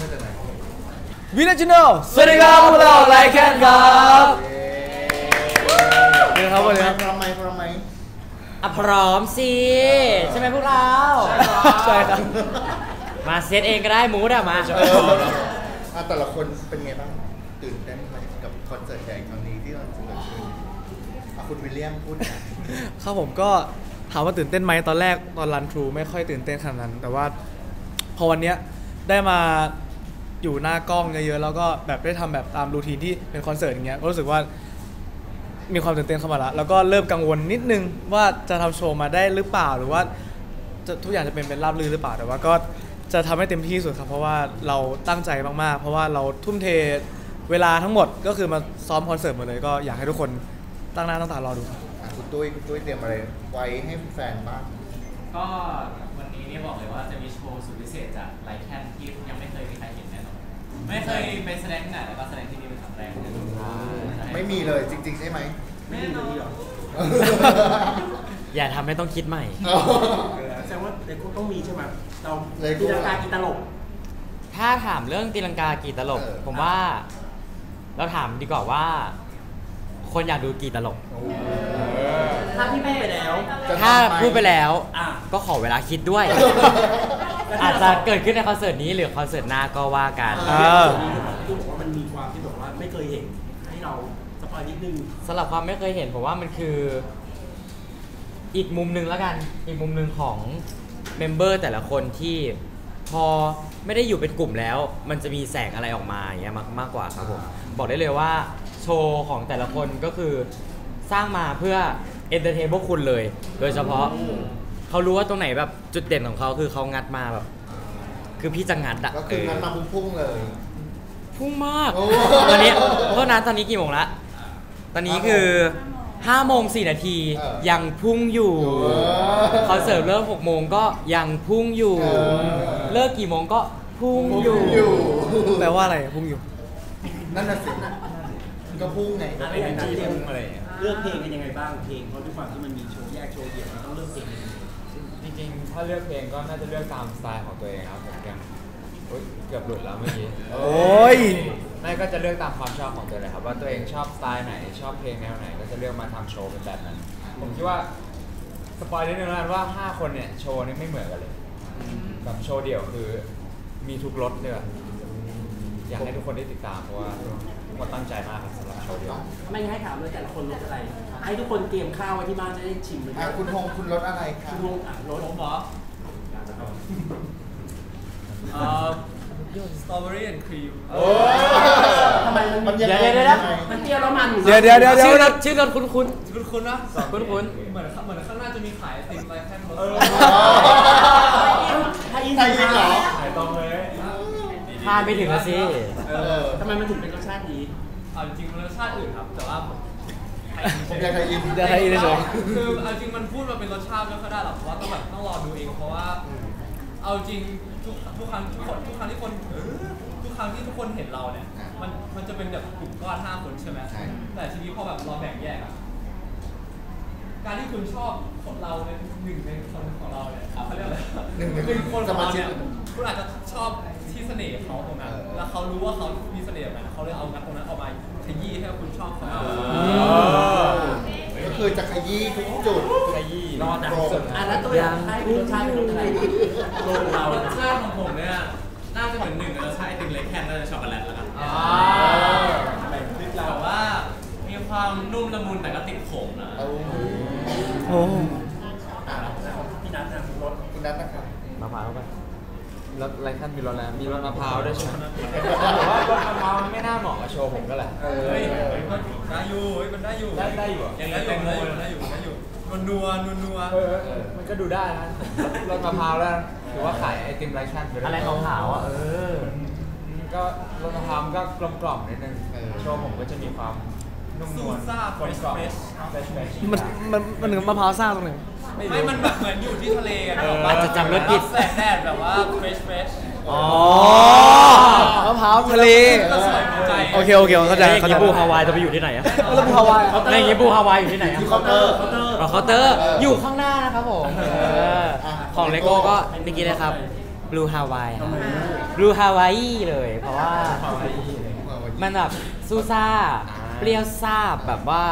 มาจากไหนวินาจิโนสวัสดีครับพวกเราไลแคนครับสวัสดีครับสวัสดีครับพร้อมไหมพร้อมไหมอะพร้อมสิใช่ไหมพวกเราใช่ครับมาเซตเองก็ได้มูดอะมาเอออะแต่ละคนเป็นไงบ้างตื่นเต้นไหมกับคอนเสิร์ตใหญ่ครั้งนี้ที่เราจะเกิดขึ้นอะคุณวิลเลียมพูดหน่อยครับผมก็ถามว่าตื่นเต้นไหมตอนแรกตอนรันทรูไม่ค่อยตื่นเต้นขนาดนั้น แต่ว่าพอวันเนี้ยได้มา อยู่หน้ากล้องเยอะๆแล้วก็แบบได้ทำแบบตามรูทีนที่เป็นคอนเสิร์ตอย่างเงี้ยก็รู้สึกว่ามีความตื่นเต้นเข้ามาละแล้วก็เริ่มกังวลนิดนึงว่าจะทำโชว์มาได้หรือเปล่าหรือว่าจะทุกอย่างจะเป็นเป็นราบรื่นหรือเปล่าแต่ว่าก็จะทำให้เต็มที่ที่สุดครับเพราะว่าเราตั้งใจมากๆ เพราะว่าเราทุ่มเทเวลาทั้งหมดก็คือมาซ้อมคอนเสิร์ตหมดเลยก็อยากให้ทุกคนตั้งหน้าตั้งตารอดูครับอะคุณตุ้ยคุณตุ้ยเตรียมอะไรไว้ให้แฟนบ้างก็วันนี้เนี่ยบอกเลยว่าจะมีโชว์สุดพิเศษจาก LYKN ที่ยังไม่เคยมีใครเห็นแน่นอน ไม่เคยไปแสดงที่ไหนแล้วก็แสดงที่นี่เป็นครั้งแรกในทุกท่าไม่มีเลยจริง ๆ ใช่ไหม ไม่แน่นอนอย่าทำให้ต้องคิดใหม่แสดงว่าเลโก้ต้องมีใช่ไหมเราเลโก้ตีลังกากี่ตลบ ถ้าถามเรื่องตีลังกากี่ตลบ เออ ผมว่า เราถามดีกว่าว่า คนอยากดูกี่ตลบ ถ้าพี่พูดไปแล้ว จะทำ ถ้าผมพูดไปแล้ว อะ ก็ขอเวลาคิดด้วยอาจจะเกิดขึ้นในคอนเสิร์ตนี้หรือคอนเสิร์ตหน้าก็ว่ากันเออที่บอกว่ามันมีความที่บอกว่าไม่เคยเห็นให้เรา spoil นิดนึงสำหรับความไม่เคยเห็นผมว่ามันคือ อีกมุมหนึ่งแล้วกัน อีกมุมหนึ่งของ member แต่ละคนที่พอไม่ได้อยู่เป็นกลุ่มแล้ว มันจะมีแสงอะไรออกมาอย่างเงี้ยมากมากกว่าครับผมบอกได้เลยว่าโชว์ของแต่ละคนก็คือสร้างมาเพื่อ entertain พวกคุณเลย โดยเฉพาะ เขารู้ว่าตรงไหนแบบจุดเด่นของเขาคือเขางัดมาแบบ คือพี่จะงัดอะก็คืองั้นมาพุ่งๆเลย พุ่งมากโอ้ ตอนนี้โทษนะตอนนี้กี่โมงละ ตอนนี้คือ5โมง4นาทีเออ ยังพุ่งอยู่เออคอนเสิร์ตเริ่ม6โมงก็ยังพุ่งอยู่ เออเลิกกี่โมงก็พุ่งพุ่งอยู่ อยู่ แปลว่าอะไรอะพุ่งอยู่ นั่นน่ะสิก็พุ่งไงอะไรอย่างนั้นเลือกเลือกเพลงกันยังไงบ้างเพลงเพราะด้วยความที่มันมีโชว์แยกโชว์เดี่ยวมันต้องเลือกเพลงยังไงจ ริงๆ ถ้าเลือกเพลงก็น่าจะเลือกตามสไตล์ของตัวเองครับผมอย่างอุ๊ยเกือบหลุดแล้วเมื่อกี้โอ้โอ้ย ไม่ก็จะเลือกตามความชอบของตัวเองครับว่าตัวเองชอบสไตล์ไหนชอบเพลงแนวไหน ก็จะเลือกมาทำโชว์เป็นแบบนั้น ผมคิดว่าspoil นิดนึงแล้วกันว่า5คนเนี่ยโชว์นี่ไม่เหมือนกันเลยแบบโชว์เดี่ยวคือมีทุกรสเลยอะอยากให้ทุกคนได้ติดตามเพราะว่าทุกคนตั้งใจมากครับสำหรับโชว์เดี่ยว ไม่งั้นให้ถามเลยแต่ละคนรสอะไร ให้ทุกคนเตรียมข้าวไว้ที่บ้านจะได้ชิมเลยอะคุณพงษ์คุณรสอะไรคะคุณวงอะรสผมเหรอเอ่อ strawberry and cream โอ้ทำไมมันมันยังเดี๋ยวไงเดี๋ยวเดี๋ยว มันเปรี้ยวแล้วมันเดี๋ยวเดี๋ยวเดี๋ยวเดี๋ยวชื่อรสชื่อรสคุ้นคุ้นคุณคุณนะคุ้นคุ้นเหมือนเหมือนข้างหน้าจะมีขายไอติมไลแคนรสถ้าอินไทยยิงเหรอถ่ายตรงเลยๆพลาดไม่ถึงละสิ เออทำไมมันถึงเป็นรสชาตินี้เอาจริงๆมันรสชาติอื่นครับ แต่ว่าผม ผมอยากไทยยิงจะให้ได้เฉยคือเอาจริงมันพูดมาเป็นรสชาติไม่ค่อยได้หรอกเพราะว่าต้องแบบต้องรอดูเองเพราะว่า เอาจริงทุกทุกครั้งทุกคนทุกครั้งที่คนทุกครั้งที่ทุกคนเห็นเราเนี่ยมันมันจะเป็นแบบกลุ่มก้อนห้าคนใช่ไหมใช่แต่ทีนี้พอแบบเราแบ่งแยกอะ การที่คุณชอบของเราในหนึ่งในคนของเราเนี่ยเขาเรียกอะไรหนึ่งในหนึ่งคนของเราเนี่ยสมาชิกคุณอาจจะชอบที่เสน่ห์เขาตรงนั้นเออแล้วเขารู้ว่าเขามีเสน่ห์แบบนั้นเขาเลยเอางัดตรงนั้นออกมาขยี้ให้คุณชอบเขาก็คือจะขยี้ทุกจุดขยี้รอแต่สุดอะแล้วตัวอย่างให้เป็นรสชาติเป็นรสอะไรโลเรารสชาติของผมเนี่ยน่าจะเป็นหนึ่งในรสชาติไอติมเล็กแคนน่าจะช็อกโกแลตแล้วกัน แบบนึกเรา แต่ว่ามี ความนุ่มละมุนแต่ก็ติดขมนะเอาโอ้อะพี่นัทนะรสคุณนัทนะครับมะพร้าวเข้าไปรสไรขั้นมีรสอะไรมีรสมะพร้าวด้วยใช่ไหมผมว่ารสมะพร้าวมันไม่น่าเหมาะกับโชว์ผมก็แหละเออเฮ้ยเฮ้ยมันได้อยู่เฮ้ยมันได้อยู่ได้ได้อยู่เหรอยังได้อยู่ได้อยู่ได้อยู่ได้อยู่มันนัวนัวนัวเออเออมันก็ดูได้นะรสมะพร้าวแล้วถือว่าขายไอติมไรขั้นปด้อะไรขาวๆอะเออก็รสมะพร้าวมันก็กลมกล่อมนิดนึงเออโชว์ผมก็จะมีความนุ่มน ซูวลซ่ากลมกล่อมเฟรชเฟรชเฟรชมันมันมันถึงมะพร้าวซ่าตรงไหนไม่มันแบบเหมือนอยู่ที่ทะเลกันเอออาจจะจำรถผิดแสงแดดแบบว่าเฟรชเฟรชอ๋อมะพร้าวทะเลก็สวยใจโอเคโอเคเข้าใจแล้วอย่างเข้าใจนี้บูฮาวายจะไปอยู่ที่ไหนอะแล้ว Blue Hawaii แล้วอย่างนี้ Blue Hawaii อยู่ที่ไหนอะที่เคาน์เตอร์เคาน์เตอร์อ๋อเคาน์เตอร์อยู่ข้างหน้านะครับผมเออของเลโก้ก็เมื่อกี้นะครับ Blue Hawaii ครับ ทำไมอะ Blue Hawaii เลย เพราะว่ามันแบบซู่ซ่าอ่า เปรี้ยวซ่าแบบว่า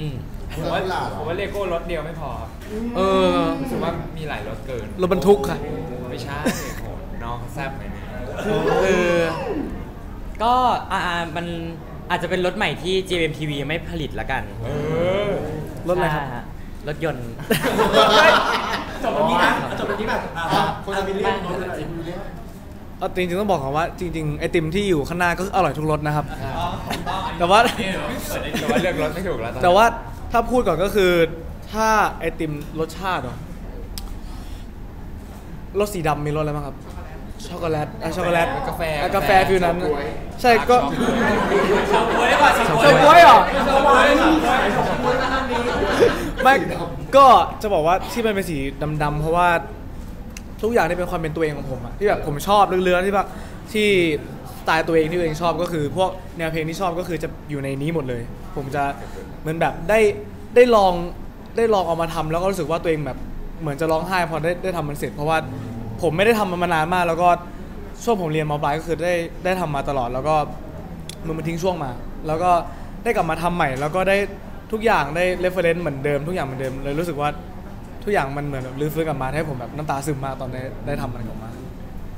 อืมผมว่าผมว่าเลโก้รสเดียวไม่พอครับเออรู้สึกว่ามีหลายรสเกินรถบรรทุกค่ะ ไม่ใช่โหน้องเขาแซ่บไหมเนี่ยคือก็อ่าอ่ามันอาจจะเป็นรถใหม่ที่ GMTV ยังไม่ผลิตละกันเออรถอะไรครับใช่ฮรถยนต์ เอาจริงๆต้องบอกก่อนว่าจริงๆไอติมที่อยู่ข้างหน้าก็อร่อยทุกรสนะครับอ๋อถูกต้องอันนี้แต่ว่าเออเปิดได้แต่ว่าเลือกรถไม่ถูกแล้วตอนนี้แต่ว่าถ้าพูดก่อนก็คือ ถ้าไอติมรสชาติเหรอรสสีดำมีรสอะไรบ้างครับ ช็อกโกแลตอะช็อกโกแลตกาแฟอะกาแฟ feel นั้น ใช่ก็ชาวบ้วยดีกว่าชาวเฉาก๊วยเหรอชาวบ้วยชาวบ้วยชาวบ้วยมาทางนี้ไม่ก็จะบอกว่าที่มันเป็นสีดำๆเพราะว่า ทุกอย่างที่เป็นความเป็นตัวเองของผมอะที่แบบผมชอบเรื่องๆที่แบบที่สไตล์ตัวเองที่ตัวเองชอบก็คือ พวกแนวเพลงที่ชอบก็คือจะอยู่ในนี้หมดเลย ผมจะเหมือนแบบได้ได้ลองได้ลองเอามาทำแล้วก็รู้สึกว่าตัวเองแบบเหมือนจะร้องไห้พอได้ได้ทำมันเสร็จ เพราะว่าผมไม่ได้ทำมันมานานมาก แล้วก็ช่วงผมเรียนมปลายก็คือได้ได้ทำมาตลอด แล้วก็มันมันทิ้งช่วงมา แล้วก็ได้กลับมาทำใหม่ แล้วก็ได้ทุกอย่างได้ reference เหมือนเดิมทุกอย่างเหมือนเดิมเลยรู้สึกว่า ทุกอย่างมันเหมือนแบบรื้อฟื้นกลับมาให้ผมแบบน้ำตาซึมมากตอนได้ได้ทำมันออกมา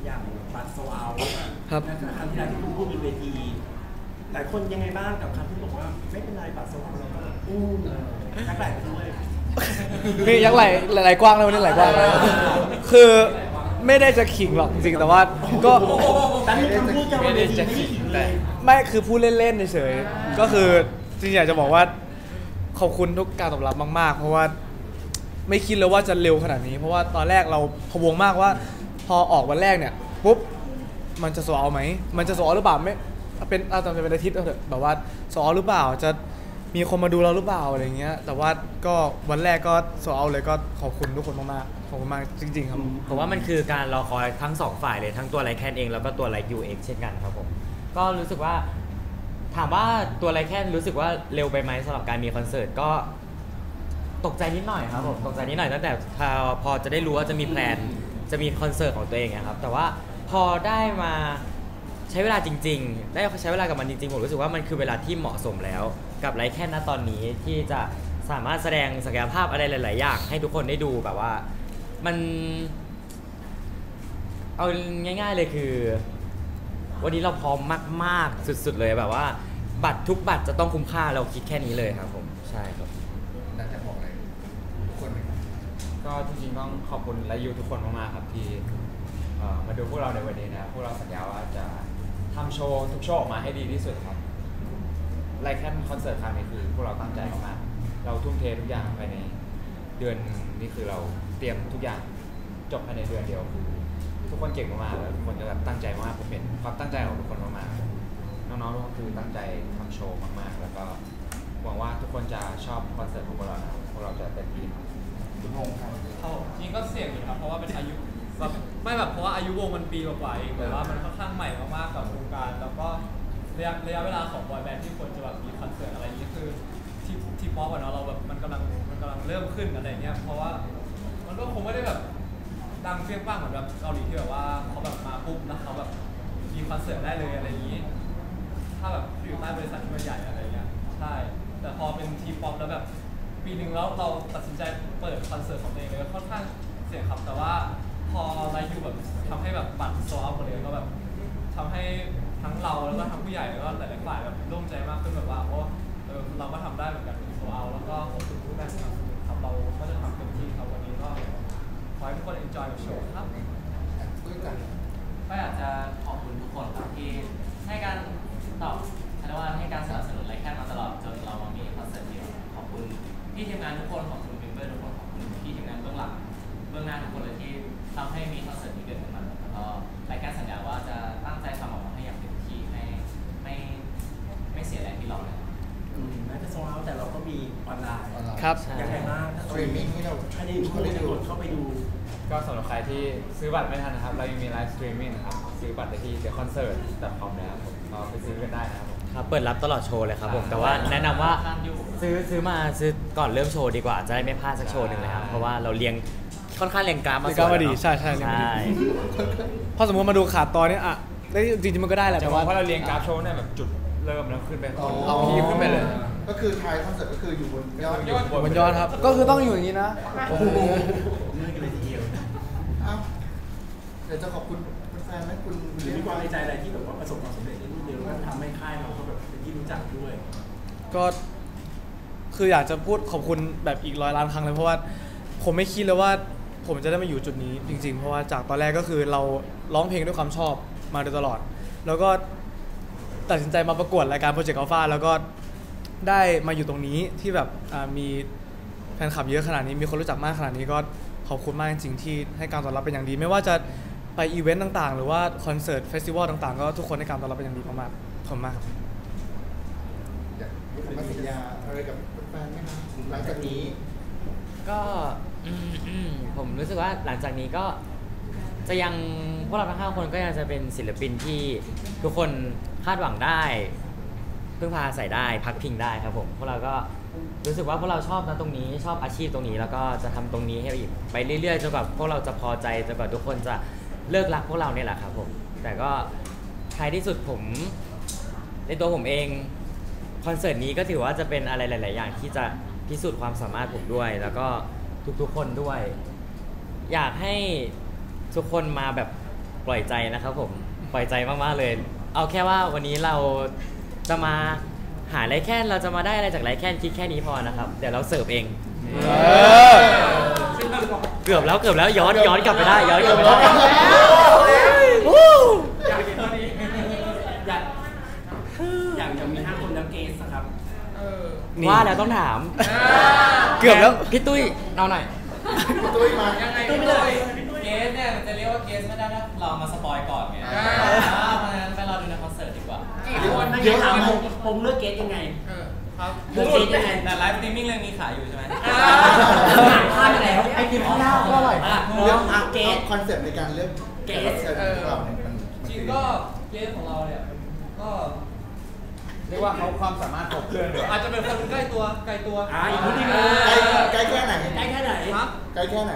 อย่างบัตรโซเอาครับครั้งที่แล้วที่คุณพูดบนเวทีหลายคนยังไงบ้างกับคำที่บอกว่าไม่เป็นไรบัตรโซเอาเราก็อู้นักแหล่งด้วยนี่ยักษ์ไหลไหลกว้างแล้ววันนี้ไหลกว้างแล้วคือไม่ได้จะขิงหรอกจริงๆแต่ว่าก็แต่นี่คำพูดจะบไม่นเวได้ทีจะไม่ขิขิงงเลแต่ยไม่คือพูดเล่นๆเฉยๆก็คือจริงๆอยากจะบอกว่าขอบคุณทุกการตอบรับมาก ๆ เพราะว่า ไม่คิดเลยว่าจะเร็วขนาดนี้ เพราะว่าตอนแรกเราพะวงมากว่า พอออกวันแรกเนี่ยปุ๊บมันจะโซเอาไหมมันจะโซเอหรือเปล่าไม่เป็นเอาตอนเป็นอาทิตย์เอาเถอะแบบว่าโซเอหรือเปล่าจะมีคนมาดูเราหรือเปล่าอะไรเงี้ย แต่ว่าก็วันแรกก็โซเอาเลยก็ขอบคุณทุกคนมากๆขอบคุณมากจริง ๆ ครับผมว่ามันคือการรอคอยทั้งสองฝ่ายเลยทั้งตัว LYKN เองแล้วก็ตัว LYKYOU เองเช่นกันครับผมก็รู้สึกว่าถามว่าตัว LYKN รู้สึกว่าเร็วไปไหมสำหรับการมีคอนเสิร์ตก็ ตกใจนิดหน่อยครับผมตกใจนิดหน่อยตั้งแต่พอพอจะได้รู้ว่าจะมี plan จะมีคอนเสิร์ตของตัวเองอะครับแต่ว่าพอได้มาใช้เวลาจริง ๆ ได้ใช้เวลากับมันจริงๆผมรู้สึกว่ามันคือเวลาที่เหมาะสมแล้ว กับไลแคนณตอนนี้ที่จะสามารถแสดงศักยภาพอะไรหลาย ๆ อย่างให้ทุกคนได้ดูแบบว่ามันเอาง่าย ๆ เลยคือ วันนี้เราพร้อมมาก ๆ สุด ๆ เลยแบบว่า บัตรทุกบัตรจะต้องคุ้มค่าเราคิดแค่นี้เลยครับผมใช่ครับน่าจะบอกอะไรทุกคนไหมครับ ก็จริงๆต้องขอบคุณและยูทุกคนมากๆครับที่เอ่อมาดูพวกเราในวันนี้นะครับพวกเราสัญญาว่าจะทำโชว์ทุกโชว์ออกมาให้ดีที่สุดครับไลแคนคอนเสิร์ตครั้งนี้คือพวกเราตั้งใจมากๆเราทุ่มเททุกอย่างภายในเดือนนี่คือเราเตรียมทุกอย่างจบภายในเดือนเดียวคือทุกคนเก่งมากๆแล้วทุกคนจะแบบตั้งใจมากผมเห็นความตั้งใจของทุกคนมากๆน้องๆทุกคนคือตั้งใจทำโชว์มากๆ แล้วก็หวังว่าทุกคนจะชอบคอนเสิร์ตของพวกเรานะครับพวกเราจะเต็มที่ครับ คุณงงครับเอาจริงก็เสี่ยงอยู่ครับเพราะว่าเป็นอายุแบบไม่แบบเพราะว่าอายุวงมันปีกว่าๆเองแต่ว่ามันค่อนข้างใหม่มากๆกับวงการ แล้วก็ระยะระยะเวลาของบอยแบนด์ที่ควรจะแบบมีคอนเสิร์ตอะไรอย่างนี้คือที่ที่ป๊อปอะเนาะเราแบบมันกำลังมันกำลังเริ่มขึ้นอะไรเงี้ยเพราะว่ามันก็คงไม่ได้แบบดังเปรี้ยงป้างเหมือนแบบเกาหลีที่แบบว่าเขาแบบมาปุ๊บแล้วเขาแบบมีคอนเสิร์ตได้เลยอะไรอย่างนี้ ถ้าแบบอยู่ใต้บริษัทที่มันใหญ่อะไรเงี้ยใช่แต่พอเป็นทีป๊อปแล้วแบบ ปีหนึ่งแล้วเราตัดสินใจเปิดคอนเสิร์ตของตัวเองเลยค่อนข้างเสี่ยงครับ แต่ว่าพอไลฟ์อยู่แบบทำให้แบบบัตรโซลหมดเลยก็แบบทำให้ทั้งเราแล้วก็ทั้งผู้ใหญ่แล้วก็หลายๆฝ่ายแบบโล่งใจมากขึ้นแบบว่าโอ้เออเราก็ทำได้เหมือนกันโซลแล้วก็ขอบคุณผู้แบนสนับครับเราก็จะทำเต็มที่ครับวันนี้ก็ขอให้ทุกคน enjoy กับโชว์ครับด้วยกัน ครับยังไงบ้างถ้าสตรีมมิ่งที่เราให้ได้ดูจะกดเข้าไปดู ก็สำหรับใครที่ซื้อบัตรไม่ทันนะครับ เรายังมี live streaming นะครับ ซื้อบัตรได้ที่ theconcert.com นะครับผมก็ไปซื้อกันได้นะครับผมครับเปิดรับตลอดโชว์เลยครับผม แต่ว่าแนะนำว่าซื้อซื้อมาซื้อก่อนเริ่มโชว์ดีกว่า จะได้ไม่พลาดสักโชว์หนึ่งเลยครับ เพราะว่าเราเรียงคค่อนข้างเรียงกราฟมาเรียงกราฟมาดีสวยใช่ใช่เรียงมาดี ใช่พอสมมติมาดูขาดตอนนี้อะได้จริงๆมันก็ได้แหละแต่แต่ว่าว่าเพราะเราเรียงกราฟโชว์เนี่ยแบบจุดเริ่มแล้วขึ้นไปอ๋อเอา peak ขึ้นไปเลย ก็คือท้ายคอนเสิร์ตก็คืออยู่บนยอดอยู่บนบนยอดครับ ก็คือต้องอยู่อย่างนี้นะโอ้โหเมื่อยกันเลยทีเดียวอ้าวเดี๋ยวจะขอบคุณคุณแฟนไหมคุณหรือมีความในใจอะไรที่แบบว่าประสบความสำเร็จในรุ่นเดียวแล้วทำให้ค่ายเราก็แบบเป็นที่รู้จักด้วย ก็คืออยากจะพูดขอบคุณแบบอีกร้อยล้านครั้งเลยเพราะว่าผมไม่คิดเลยว่าผมจะได้มาอยู่จุดนี้จริง ๆ เพราะว่าจากตอนแรกก็คือเราร้องเพลงด้วยความชอบมาโดยตลอด แล้วก็ตัดสินใจมาประกวดรายการ Project Alpha แล้วก็ ได้มาอยู่ตรงนี้ที่แบบอ่ามีแฟนคลับเยอะขนาดนี้มีคนรู้จักมากขนาดนี้ก็ขอบคุณมากจริงๆที่ให้การตอบรับเป็นอย่างดี ไม่ว่าจะไปอีเวนต์ต่างๆ หรือว่าคอนเสิร์ต festival ต่างๆ ก็ทุกคนให้การตอบรับเป็นอย่างดีมากๆขอบคุณมากครับอยากมาสัญญาอะไรกับคุณแฟนไหมคะหลังจากนี้ ก็อืมอืมผมรู้สึกว่าหลังจากนี้ก็จะยังพวกเราทั้งห้าคนก็ยังจะเป็นศิลปินที่ทุกคนคาดหวังได้ พึ่งพาอาศัยได้พักพิงได้ครับผมพวกเราก็รู้สึกว่าพวกเราชอบนะตรงนี้ชอบอาชีพตรงนี้ แล้วก็จะทำตรงนี้ให้อีกไปเรื่อยๆจนกว่าพวกเราจะพอใจจนกว่าทุกคนจะเลิกรักพวกเราเนี่ยแหละครับผมแต่ก็ท้ายที่สุดผม ในตัวผมเองคอนเสิร์ตนี้ก็ถือว่าจะเป็นอะไรหลาย ๆ อย่างที่จะพิสูจน์ความสามารถผมด้วย แล้วก็ทุกๆคนด้วย อยากให้ทุกคนมาแบบปล่อยใจนะครับผมปล่อยใจมากๆเลย เอาแค่ว่าวันนี้เรา จะมาหาไรแค่นเราจะมาได้อะไรจากไรแค่นคิดแค่นี้พอนะครับ เดี๋ยวเราเสิร์ฟเองเกือบแล้วเกือบแล้วย้อนย้อนกลับไปได้ย้อนกลับไปได้อยากเห็นตอนนี้อยากอยากจะมีห้าคนแล้วเกสอะครับนี่ว่าแล้วต้องถาม เกือบแล้วพี่ตุ้ยเอาหน่อยคุณตุ้ยมายังไงพี่ตุ้ยเกสเนี่ยมันจะเรียกว่าเกสไม่ได้ถ้าเรามาสปอยก่อนไงอ่าเพราะฉะนั้นไปรอดูในคอนเสิร์ตดีกว่า เดี๋ยวถามผมผมเลือกเกสยังไง ครับเลือกเกสยังไงแต่ไลฟ์สตรีมมิ่งเลยมีขายอยู่ใช่ไหมข้ามไปแล้วไอ้กินข้าวก็อร่อยมากเลืเลืออกกอะเกสคอนเซ็ปต์ในการเลือกเกสแขกรับเชิญของเราเนี่ยมันมันจริงคือก็เกสของเราเนี่ยก็เรียกว่าเขาความสามารถครบเครื่องเลยอาจจะเป็นคนใกล้ตัวไกลตัวอ่าอีกนิดนึงใกล้ใกล้แค่ไหนใกล้แค่ไหนครับใกล้แค่ไหน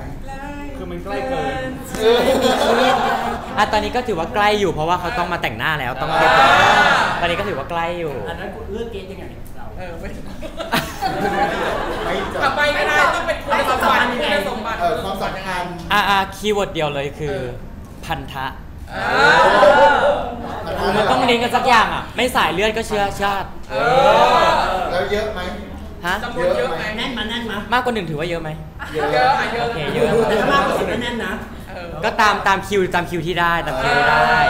คือมันใกล้เกินเอออะตอนนี้ก็ถือว่าใกล้อยู่เพราะว่าเขาต้องมาแต่งหน้าแล้วต้องเรียบร้อยตอนนี้ก็ถือว่าใกล้อยู่ อันนั้นเลือก guest ยังไงเราเออไม่ไม่จบกลับไปไม่ได้ต้องเป็นคุณสมบัติคุณสมบัติเออความสัมพันธ์อะอะ keyword เดียวเลยคือ พันธะอ่ามันต้องลิงก์กันสักอย่างอะ ไม่สายเลือดก็เชื้อชาติเออแล้วเยอะไหมฮะจำนวนเยอะไหมแน่นมาแน่นมามากกว่าหนึ่งถือว่าเยอะไหมเยอะอะเยอะโอเคเยอะแต่ถ้ามากกว่าสิบก็แน่นนะเออ ก็ตามตามคิวตามคิวที่ได้ตามคิวที่ได้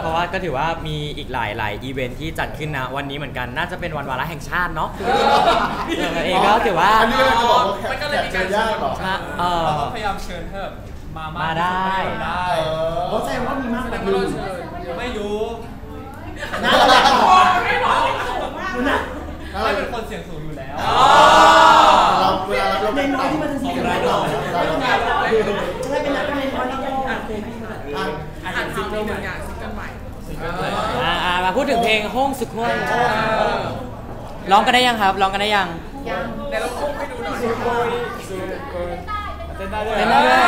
เพราะว่าก็ถือว่ามีอีกหลายหลายอีเวนท์ที่จัดขึ้นนะวันนี้เหมือนกันน่าจะเป็นวันวาระแห่งชาติเนาะเออเองก็ถือว่าอันนี้เราจะบอกว่าแขมันกก็แขเลยกมีเจการอยากเหรอมาเออเราก็พยายามเชิญให้แบบมามากมาได้ที่สุได้เออโอ้แสดงว่ามีมากกแต่ว่าหก็นึ่งเราเชิญไม่รู้น่าจะดูนะไม่เป็นคนเสียงสูงอยู่แล้วเราเวลาเราเล่นน้อยที่มันจะเสียงเราเรา อ่านซิงเกิลใหม่อ่าอ่ามาพูดถึงเพลงห้องสุดห้วยร้องกันได้ยังครับร้องกันได้ยังแต่เราพุ่งให้ดูหน่อยเต้นได้ด้วยเต้นได้ด้วย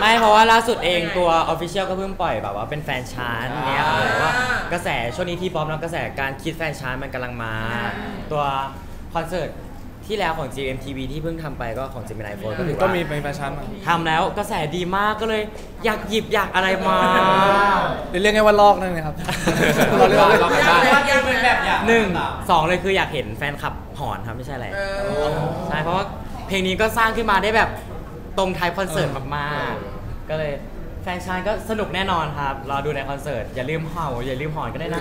ไม่เพราะว่าล่าสุดเองตัว Official ก็เพิ่งปล่อยแบบว่าเป็น fanchant เนี่ยครับผมว่ากระแสช่วงนี้ที่ป๊อปแล้วกระแสการคิด fanchant มันกำลังมา ตัวคอนเสิร์ต ที่แล้วของ GMMTV ที่เพิ่งทำไปก็ของ Gemini Fourth ก็ถือก็ว่ามีเป็น fanchant มาทำแล้วกระแสดีมากก็เลย อยากหยิบอยากอะไรมาเดี๋ยวเรียกไงว่าลอกนั่นนะครับ เราเรียกว่าลอกกันบ้างยังเป็นแบบอย่างหนึ่งสองเลยคืออยากเห็นแฟนคลับหอนครับไม่ใช่อะไรใช่เพราะว่าเพลงนี้ก็สร้างขึ้นมาได้แบบตรงไทยคอนเสิร์ตมากๆก็เลยแฟนชายก็สนุกแน่นอนครับ รอดูในคอนเสิร์ต อย่าลืมเห่าอย่าลืมหอนก็ได้นะ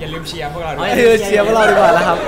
อย่าลืมเชียร์พวกเราด้อ๋วอยเออเชียร์พวกเราดีกว่าแล้วครับ